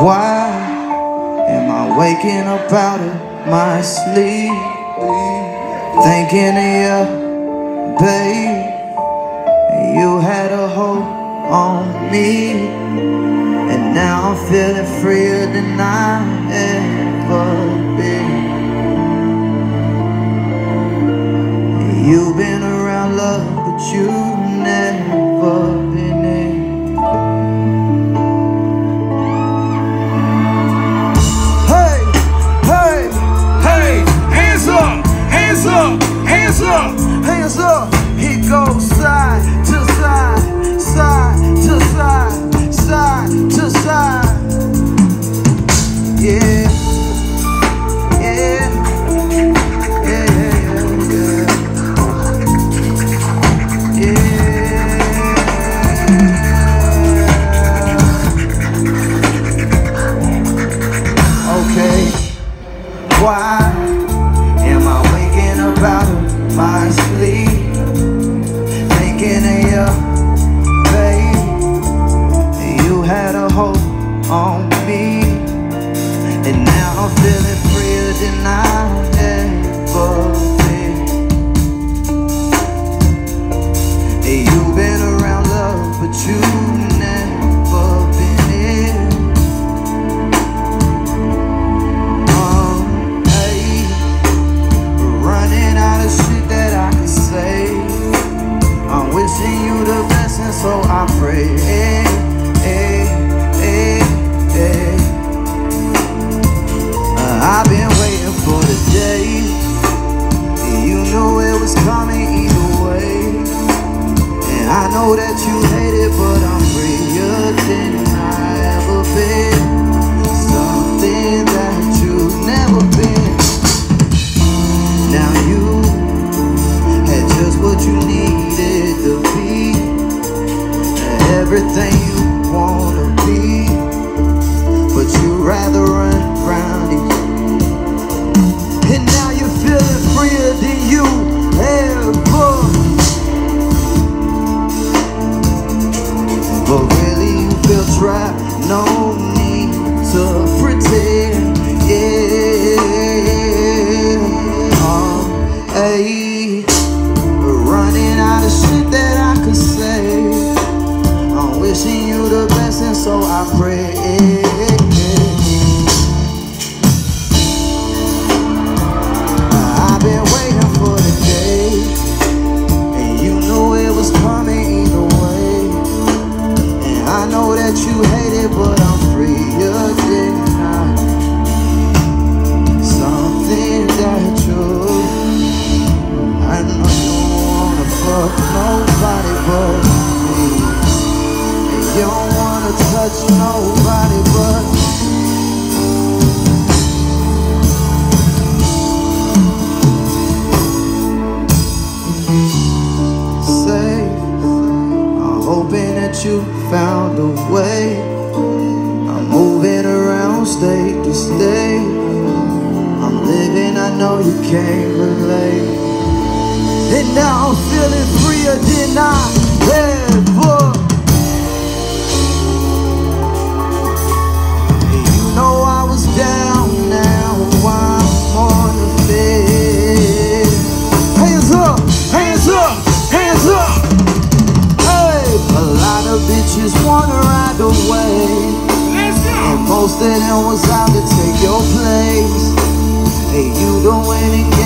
Why am I waking up out of my sleep? Thinking of you, babe. You had a hold on me. And now I'm feeling freer than I up, hands up. hands up. He goes side to side, side to side, side to side. Yeah, yeah, yeah, yeah, yeah. Okay. Why now feeling freer than I you no need to pretend. Yeah, um, hey, running out of shit that I could say. I'm wishing you the best, and so I pray. I've been waiting for touch nobody but safe. I'm hoping that you found a way. I'm moving around state to state. I'm living, I know you can't relate. And now I'm feeling freer than I up. Hey, a lot of bitches wanna ride away. And most of them was out to take your place. Hey, you don't win